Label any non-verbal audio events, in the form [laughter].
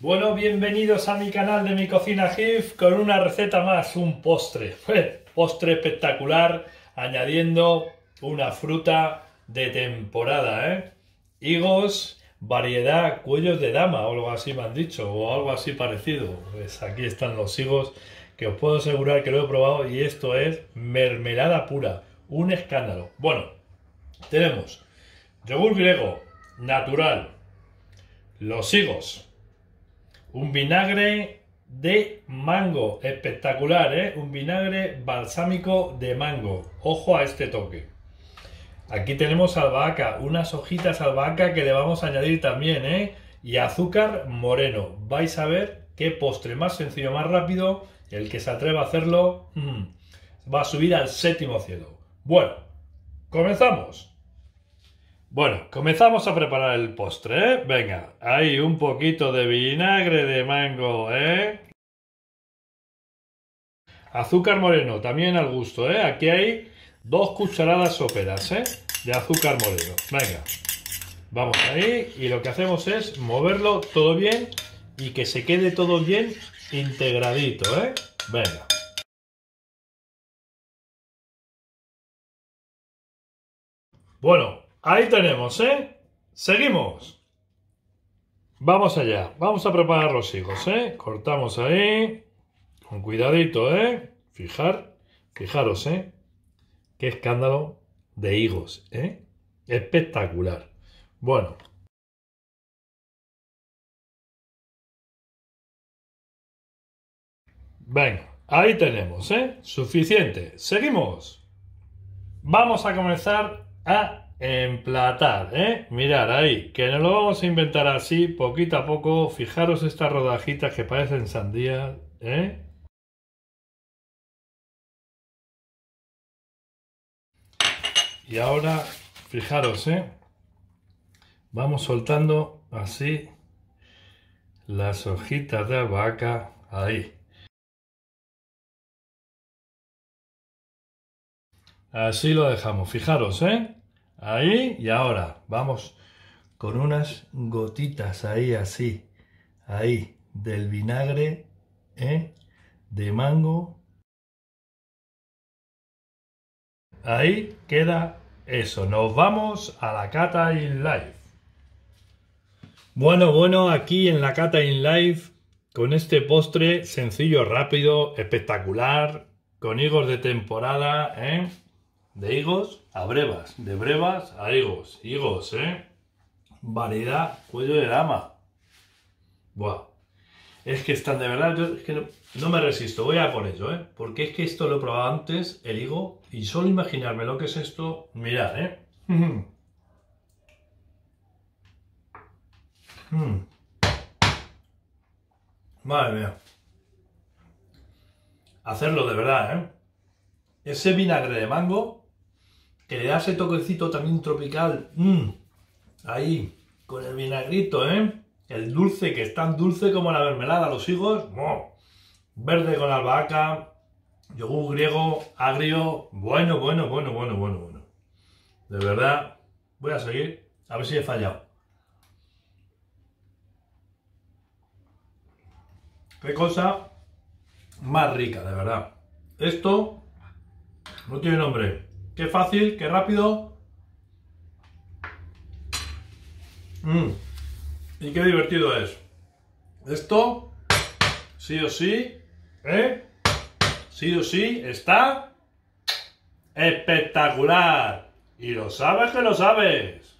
Bueno, bienvenidos a mi canal de mi cocina GIF con una receta más, un postre. [laughs] postre espectacular, añadiendo una fruta de temporada, ¿eh? Higos, variedad, cuellos de dama, o algo así me han dicho, o algo así parecido. Pues aquí están los higos, que os puedo asegurar que lo he probado y esto es mermelada pura, un escándalo. Bueno, tenemos yogur griego, natural, los higos, un vinagre de mango, espectacular, ¿eh? Un vinagre balsámico de mango. Ojo a este toque. Aquí tenemos albahaca, unas hojitas albahaca que le vamos a añadir también, ¿eh? Y azúcar moreno. Vais a ver qué postre más sencillo, más rápido. El que se atreva a hacerlo mm, va a subir al séptimo cielo. Bueno, comenzamos. Bueno, comenzamos a preparar el postre, ¿eh? Venga, hay un poquito de vinagre de mango, ¿eh? Azúcar moreno, también al gusto, ¿eh? Aquí hay dos cucharadas soperas, ¿eh? De azúcar moreno. Venga, vamos ahí y lo que hacemos es moverlo todo bien y que se quede todo bien integradito, ¿eh? Venga. Bueno, Ahí tenemos, ¿eh? Seguimos. Vamos allá. Vamos a preparar los higos, ¿eh? Cortamos ahí. Con cuidadito, ¿eh? Fijar. Fijaros, ¿eh? Qué escándalo de higos, ¿eh? Espectacular. Bueno. Venga, ahí tenemos, ¿eh? Suficiente. Seguimos. Vamos a comenzar a Emplatar, ¿eh? Mirad ahí, que nos lo vamos a inventar así, poquito a poco. Fijaros estas rodajitas que parecen sandías, ¿eh? Y ahora, fijaros, ¿eh? Vamos soltando así las hojitas de albahaca ahí. Así lo dejamos, fijaros, ¿eh? Ahí y ahora. Vamos con unas gotitas ahí así. Ahí. Del vinagre ¿eh? de mango. Ahí queda eso. Nos vamos a la cata in live. Bueno, bueno, aquí en la cata in live con este postre sencillo, rápido, espectacular, con higos de temporada, ¿eh? De higos a brevas, de brevas a higos, higos, ¿eh? Variedad, cuello de dama. Buah. Es que están de verdad, yo es que no, me resisto, voy a por ello, ¿eh? Porque es que esto lo he probado antes, el higo, y solo imaginarme lo que es esto, mirad, ¿eh? [laughs] Mm. Madre mía. Hacerlo de verdad, ¿eh? Ese vinagre de mango que le da ese toquecito también tropical. Mm, ahí, con el vinagrito, ¿eh? El dulce, que es tan dulce como la mermelada, los higos. Verde con albahaca, yogur griego, agrio. Bueno, bueno, bueno, bueno, bueno, bueno. De verdad, voy a seguir. A ver si he fallado. Qué cosa más rica, de verdad. Esto no tiene nombre. Qué fácil, qué rápido. Mm. Y qué divertido es. Esto, sí o sí, ¿eh? Sí o sí, está espectacular. Y lo sabes que lo sabes.